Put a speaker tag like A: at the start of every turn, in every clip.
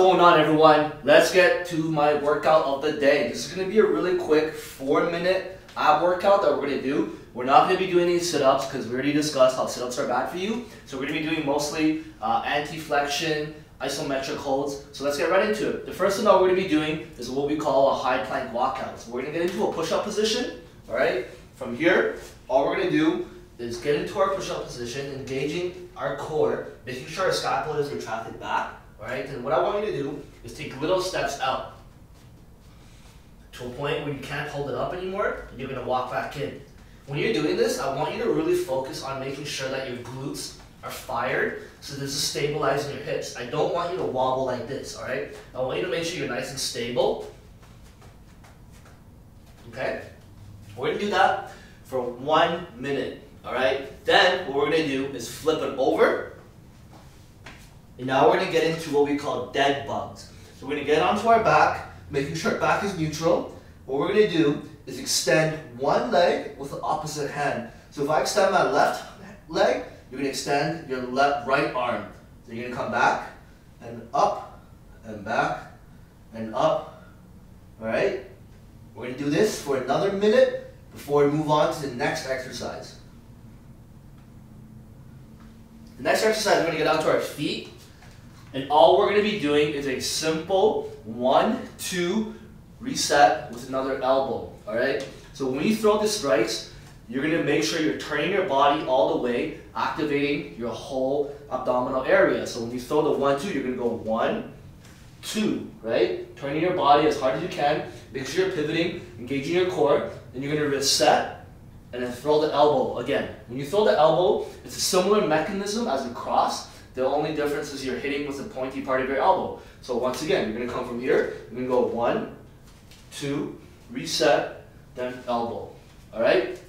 A: going on everyone? Let's get to my workout of the day. This is going to be a really quick four minute ab workout that we're going to do. We're not going to be doing any sit-ups because we already discussed how sit-ups are bad for you. So we're going to be doing mostly uh, anti-flexion, isometric holds. So let's get right into it. The first thing that we're going to be doing is what we call a high plank walkout. So we're going to get into a push-up position. All right. From here, all we're going to do is get into our push-up position, engaging our core, making sure our scapula is retracted back. All right. And what I want you to do is take little steps out to a point where you can't hold it up anymore, and you're to walk back in. When you're doing this, I want you to really focus on making sure that your glutes are fired, so this is stabilizing your hips. I don't want you to wobble like this, all right? I want you to make sure you're nice and stable. Okay? We're gonna do that for one minute, all right? Then what we're gonna do is flip it over. And now we're gonna get into what we call dead bugs. So we're gonna get onto our back, making sure our back is neutral. What we're gonna do is extend one leg with the opposite hand. So if I extend my left leg, you're gonna extend your left right arm. So you're gonna come back and up and back and up. All right? We're gonna do this for another minute before we move on to the next exercise. The next exercise, we're gonna get onto our feet. And all we're gonna be doing is a simple one, two, reset with another elbow, all right? So when you throw the strikes, you're gonna make sure you're turning your body all the way, activating your whole abdominal area. So when you throw the one, two, you're gonna go one, two, right? Turning your body as hard as you can, make sure you're pivoting, engaging your core, then you're gonna reset, and then throw the elbow again. When you throw the elbow, it's a similar mechanism as a cross, the only difference is you're hitting with the pointy part of your elbow. So once again, you're gonna come from here, you're gonna go one, two, reset, then elbow. All right?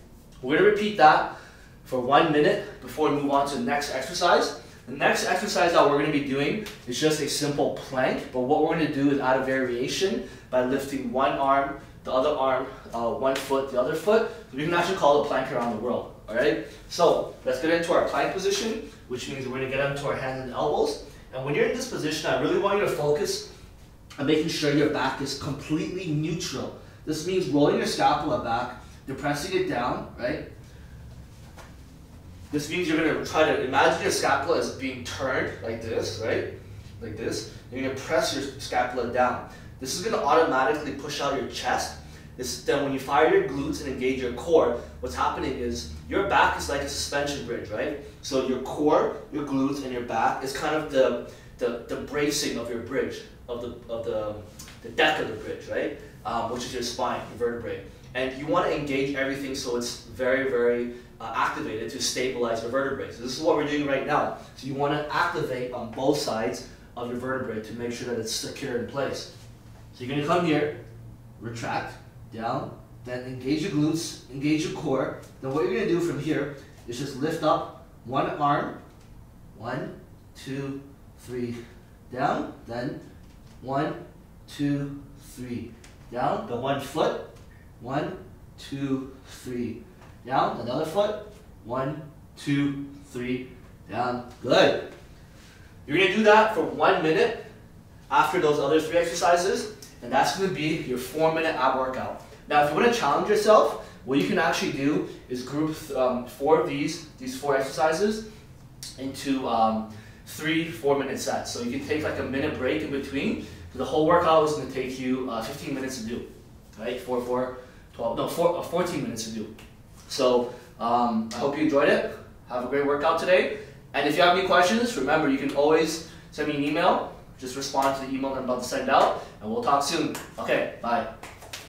A: We're gonna repeat that for one minute before we move on to the next exercise. The next exercise that we're gonna be doing is just a simple plank, but what we're gonna do is add a variation by lifting one arm, the other arm, uh, one foot, the other foot. We can actually call it plank around the world, all right? So let's get into our plank position, which means we're gonna get into our hands and elbows. And when you're in this position, I really want you to focus on making sure your back is completely neutral. This means rolling your scapula back, depressing it down, right? This means you're gonna try to imagine your scapula as being turned like this, right? Like this. You're gonna press your scapula down. This is gonna automatically push out your chest. This, then when you fire your glutes and engage your core, what's happening is your back is like a suspension bridge, right? So your core, your glutes, and your back is kind of the, the, the bracing of your bridge of the, of the, the deck of the bridge, right? Um, which is your spine, your vertebrae. And you want to engage everything so it's very, very uh, activated to stabilize your vertebrae. So this is what we're doing right now. So you want to activate on both sides of your vertebrae to make sure that it's secure in place. So you're to come here, retract, down, then engage your glutes, engage your core. Then what you're to do from here is just lift up one arm, one, two, three, down, then one, two, three. Down, the one foot. One, two, three. Down, another foot. One, two, three. Down. Good. You're to do that for one minute after those other three exercises, and that's to be your four minute ab workout. Now, if you want to challenge yourself, what you can actually do is group um, four of these, these four exercises, into um, three four minute sets. So you can take like a minute break in between the whole workout is to take you uh, 15 minutes to do, right? 4, 4, 12, no, four, uh, 14 minutes to do. So um, I hope you enjoyed it. Have a great workout today. And if you have any questions, remember you can always send me an email. Just respond to the email that I'm about to send out, and we'll talk soon. Okay, bye.